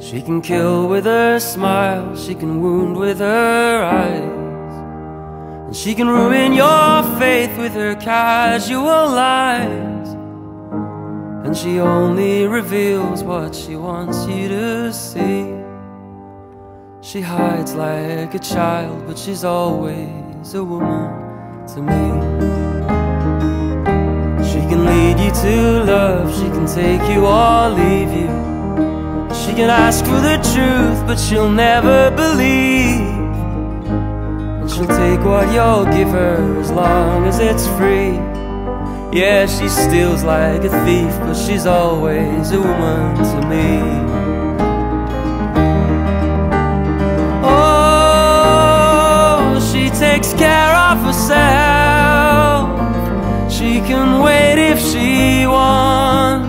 She can kill with her smile, she can wound with her eyes. And she can ruin your faith with her casual lies. And she only reveals what she wants you to see. She hides like a child, but she's always a woman to me. She can lead you to love, she can take you or leave you. Can ask for the truth, but she'll never believe. And she'll take what you'll give her as long as it's free. Yeah, she steals like a thief, but she's always a woman to me. Oh, she takes care of herself. She can wait if she wants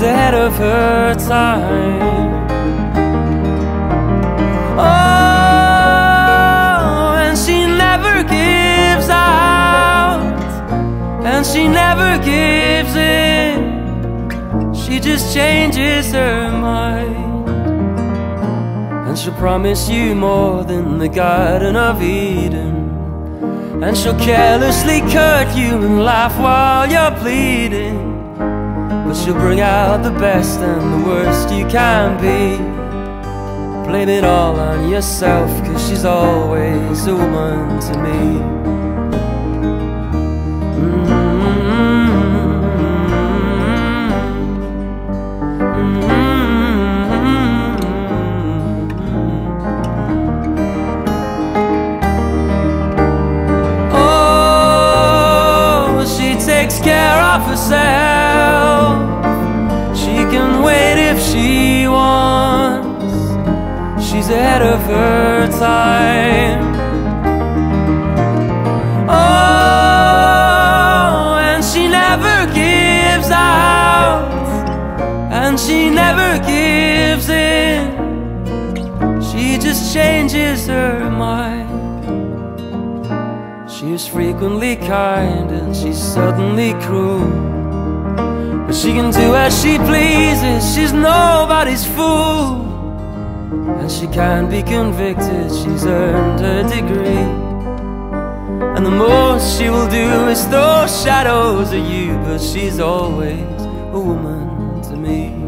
she's ahead of her time. Oh, and she never gives out, and she never gives in. She just changes her mind, and she'll promise you more than the Garden of Eden. And she'll carelessly cut you and laugh while you're bleeding. But she'll bring out the best and the worst you can be. Blame it all on yourself Cause she's always a woman to me. Mm-hmm. Mm-hmm. Mm-hmm. Oh, she takes care of herself can wait if she wants. She's ahead of her time. Oh, and she never gives out. And she never gives in. She just changes her mind. She is frequently kind and she's suddenly cruel but she can do as she pleases, she's nobody's fool. And she can't be convicted, she's earned her degree. And the most she will do is throw shadows at you. But she's always a woman to me